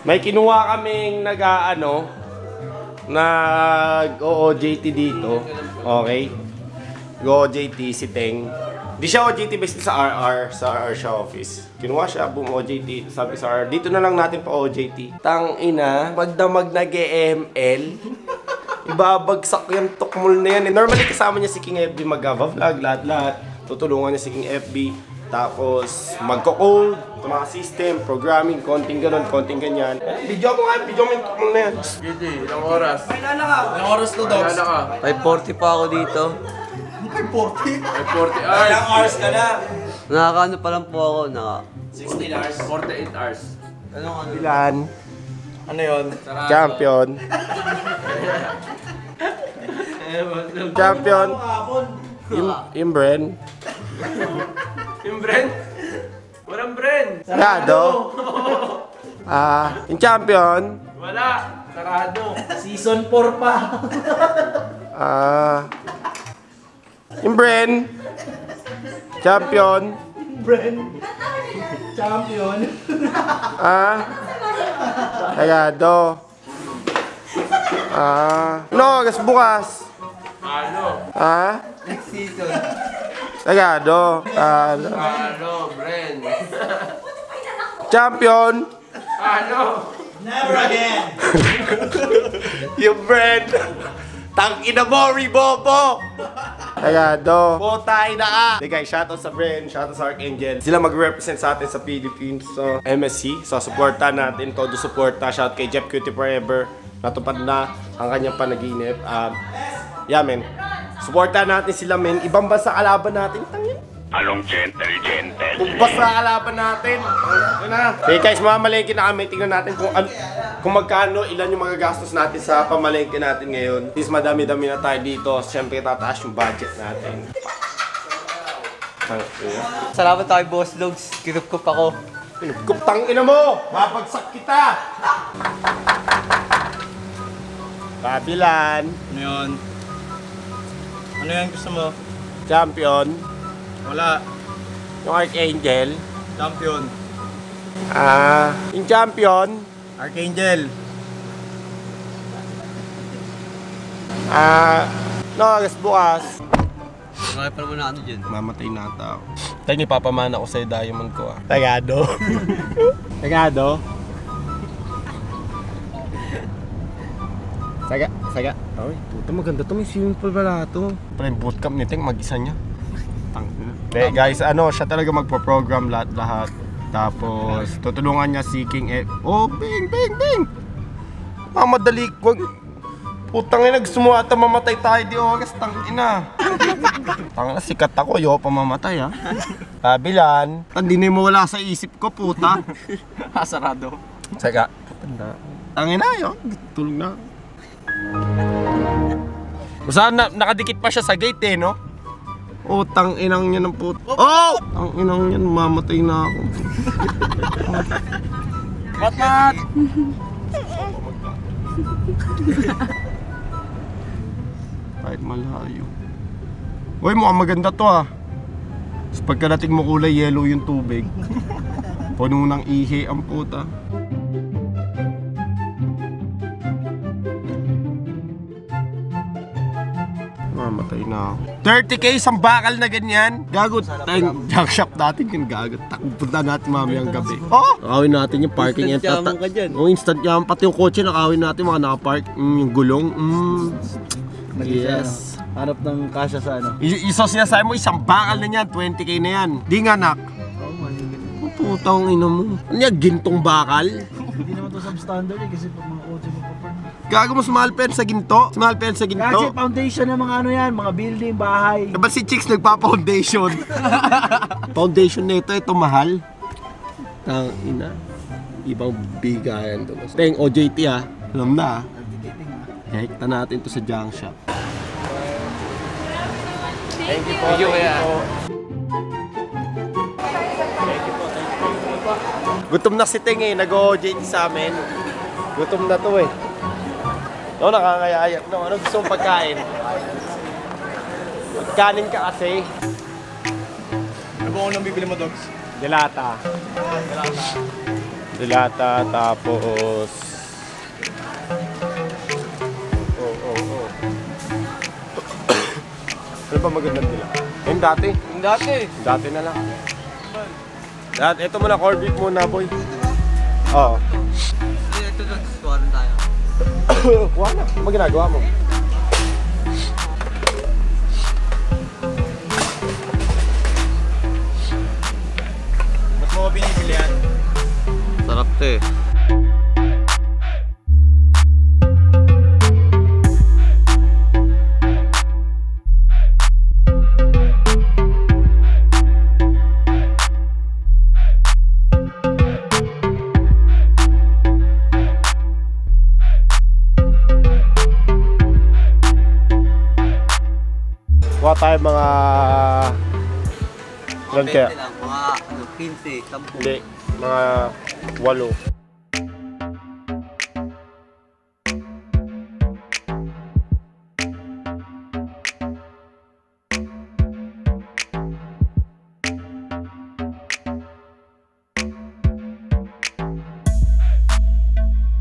May kinuha kaming nag-ano, nag-OJT dito. Okay? Go-OJT si Teng. Di siya OJT based sa RR, sa RR siya office. Kinuha siya, boom, OJT. Sabi sa RR, dito na lang natin pa OJT. Tang ina, pagdamag nag-EML, ibabagsak yung tukmol na yan. Normally kasama niya si King FB mag-vlog, lahat-lahat. Tutulungan niya si King FB. Tapos, magko-code, ito mga system, programming, konting ganun, konting ganyan. Video mo nga, video mo na yan. GG, ilang oras? Ilang oras to, Dogs? Kailan ka? 5.40 pa ako dito. Ay, 40 hours. hours ka na? Nakakaano pa lang po ako, naka... 16 hours. 48 hours. Anong ano? Ilan? Ano yun? Champion. Champion. Yung, yung Brent? Walang Brent. Sarado. Ah, yung champion. Wala. Sarado. Season 4 pa. Ah, yung Bren. Champion. Bren. Champion. Ah, Sarado. Ah, no, gas bukas. Ano? Ah, Next season. Sarado. Ano? Ano, Brent? Champion. Ano? Never again. Yung bread. Tang ina mo, Ribobo! Agado. Botay na ka! Hey guys, shoutout sa Bren, shoutout sa Archangel. Sila mag-represent sa atin sa Philippines. So, MSC. So, supporta natin. Todo suporta. Shout kay Jeff Cutie Forever. Natupad na ang kanyang panaginip. Um, yeah, men. Supporta natin sila, men. Ibang bansa kalaban natin. Tangin. Anong gentle, gentle? Bugbas na kalaban natin. Yun na. Okay guys, mamalengke na kami. Tingnan natin kung an kung magkano, ilan yung magagastos natin sa pamalengke natin ngayon. Since madami-dami na tayo dito, syempre tataas yung budget natin. Salamat kay Boss Dogs. Kinup-kup ako. Pinagkup tang ina mo! Mapagsak kita! Babilan, Ano yun? Ano yan gusto mo? champion, Wala. yung Archangel, Champion. ah, yung champion, Archangel. ah, no, agas bukas. Marami pa naman na ano dyan. Mamatay na ata ako. Tayo ni papamana ko sa diamond ko ah. Tagado. Tagado. Saga, saga. Ay, puta maganda to. May swimming pool pala to. Pala yung bootcamp ni Teng, mag-isa niya. Tang. De, guys, ano, siya talaga magpo-program lahat-lahat. Tapos, tutulungan niya si King F. Oh, bing, bing, bing! Mamadali, wag. Putang ina, gusto mo ata mamatay tayo di oras, tang ina. Tang na, sikat ako, yo pa mamatay ha. Kabilan, hindi na mo wala sa isip ko, puta. Asarado. Saka, putanda. Tang ina, yo, tulog na. Saan na, nakadikit pa siya sa gate eh, no? Oh, tang inang niya ng put. Oh! Tang inang niya, mamatay na ako. Mat mat! Kahit malayo. Uy, mukhang maganda to ah. Tapos pagkadating mo kulay yellow yung tubig. Puno ng ihi ang puta. Mamatay na ako. 30k isang bakal na ganyan. Gago, tayong junk shop natin yung gago. Punta natin mamayang gabi. Oh! Nakawin natin yung parking Instant yaman ka dyan. Oh, instant yaman. Pati yung kotse nakawin natin mga nakapark. Mm, yung gulong. Mm. Yes. Hanap ng kasya sa ano? I- iso sinasabi mo, isang bakal na yan, 20k na yan. Di nga, nak. Oo. Ang putang ina mo. Ano yan, gintong bakal? Hindi naman to substandard eh kasi pag mga kotse mo pa. Gago mas mahal pa yan sa ginto? Pa yan sa Kasi ginto? foundation ng mga ano yan, mga building, bahay. Dapat si Chicks nagpa-foundation. Foundation na ito, ito mahal. Tang ina. Ibang bigayan to. Teng, OJT ah. Alam na ah. Hekta natin to sa junk shop. Thank you po. Thank you. Gutom na si Ting eh, nag-OJT sa amin. Gutom na to eh. No, nakakayayak. No, ano gusto mong pagkain? Magkanin ka kasi. Ano ba unang bibili mo, Dogs? Delata. Dilata, tapos... Oh, oh, oh. ano ba magandang dila? Yung dati. Yung dati. Dati na lang. Dati, ito muna, corned beef muna, boy. Oo. Hindi, Kuha na. Ano ginagawa mo? Ba't mo ko binibili yan? Sarap to eh. Kuha tayo mga... Ilan kaya? 20 lang. Mga ano, 15, 10. Hindi. Mga walo.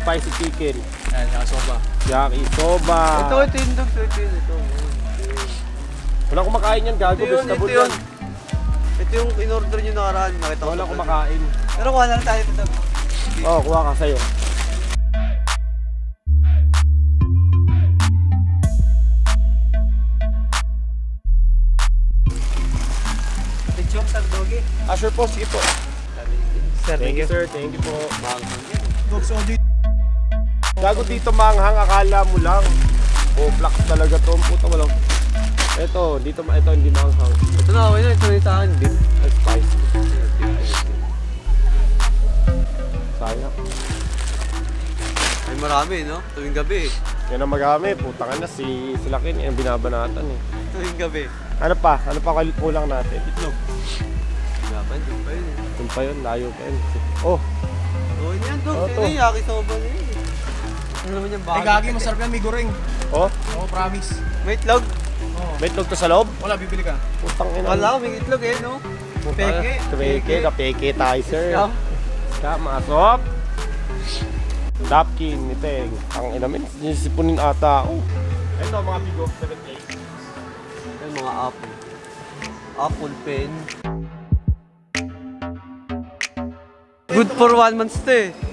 Spicy chicken. Yan, nakasoba. Yaki soba. Ito, ito yung dog. Ito yun, ito. Walang kumakain yan, gago. Ito yun, Vegetable ito yun. yan. Ito yung in-order nyo nakaraan. Nakita ko. Walang kumakain. Pero kuha na lang tayo ito. Oo, oh, kuha ka sa'yo. Sa dogi. Ah, sure po. Sige po. Sir, Thank you, sir. Thank you po. Dogs audio. Gago dito manghang, akala mo lang. Oh, black talaga to. Puta mo lang. Ito, dito, ma- ito hindi manghang. Ito na, okay na. Ito na sa akin. Ay, spicy. Sayang. Ay, marami, no? Tuwing gabi. Yan ang magami. Putang na si sila kin, yung binabanatan eh. Tuwing gabi. Ano pa? Ano pa kulang natin? Itlog. Dapat, yun pa yun eh. Yun pa yun, layo pa yun. Oh, Okay na yan, dog. Oo, Ito to. yung yakisoba na yun. eh. Ano naman yung Ay, bagay? gagi, masarap yan. May goreng. oh. Oo, promise. May itlog. Oo. May itlog to sa loob? Wala, bibili ka. Putang ina. Wala may itlog eh, no? Putang. Peke. Peke, kapeke tayo, sir. Scam. Sop. Dapkin, iteng. Ang ina, min. Sinisipunin ata ako. Ito, mga bigo, 78. Ay, mga apple. Apple pen. Good for one month to eh.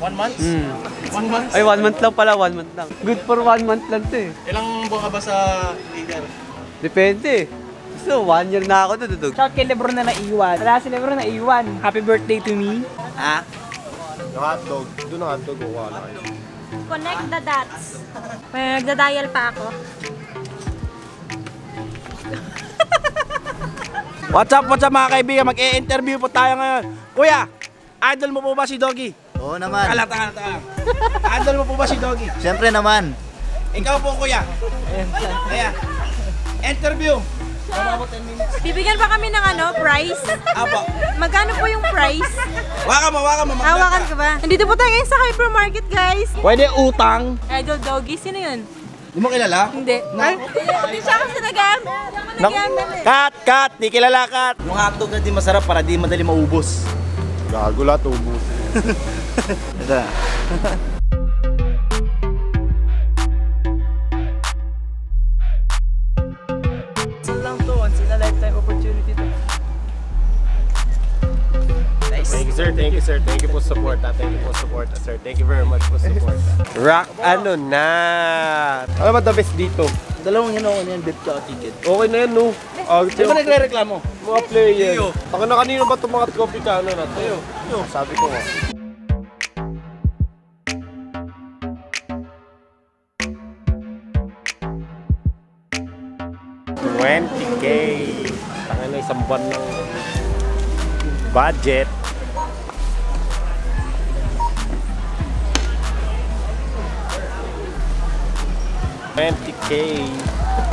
One month? Hmm. One month? Ay, one month lang pala, one month lang. Good for one month lang to eh. Ilang buwan ka ba sa legal? Depende eh. So, one year na ako dudog. Tsaka kay Lebron na naiwan. Wala si Lebron na naiwan. Happy birthday to me. Ha? Yung hotdog. Doon ang hotdog, oh, wala kayo. Connect the dots. May nagda-dial pa ako. What's up, what's up mga kaibigan? Mag-e-interview po tayo ngayon. Kuya, idol mo po ba si Doggy? Oo naman. Kalata, kalata idol mo po ba si Doggy? Siyempre naman. Ikaw po, kuya. Kaya, interview. Bibigyan pa kami ng ano, price. Apo. Magkano po yung price? Waka mo, waka mo. Hawakan ka ba? Nandito po tayo ngayon sa hypermarket, guys. Pwede utang. Idol Doggy, sino yun? Di mo kilala? Hindi. Ay, Hindi siya kasi nag-am. Hindi. Kat, kat, di kilala kat. Yung hotdog na di masarap para di madali maubos. Gago lahat, ubus. Ito na. Isa lang to. Once in a lifetime opportunity to. Thank you, sir. Thank you, sir. Thank you po sa support. ah. Thank you po support, ah, sir. Thank you very much po support. ah. Rock ano na? Ano ba the best dito? Dalawang yan ako niyan, beef tsaka chicken. Okay na yan, no? Oh, Di ba nagre-reklamo? Mga player. Taka na kanino ba itong mga coffee ka? Ano na to? Yo, sabi ko nga. Twenty K. Tanga na isang buwan ng budget. Twenty K.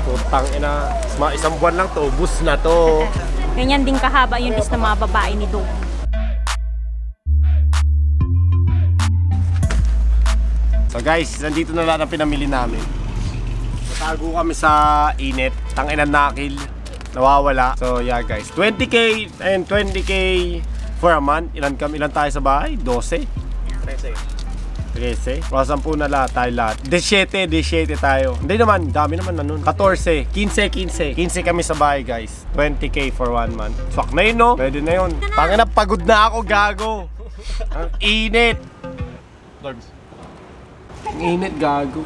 Putang ina. Isang buwan lang to. Ubus na to. Ganyan din kahaba yung list ng mga babae ni Dog. So guys, nandito na lahat ang pinamili namin. Natago kami sa init. Tanginan nakil. Nawawala. So yeah guys, 20k and 20k For a month, ilan kami, ilan tayo sa bahay? 12? 13. Mga sampu na lahat tayo lahat. 17, 17 tayo. Hindi naman, dami naman na nun. 14, 15, 15. 15 kami sa bahay, guys. 20k for one month. Swak na yun, no? Pwede na yun. Tangin na, pagod na ako, gago. Ang init. Lord. Ang init, gago.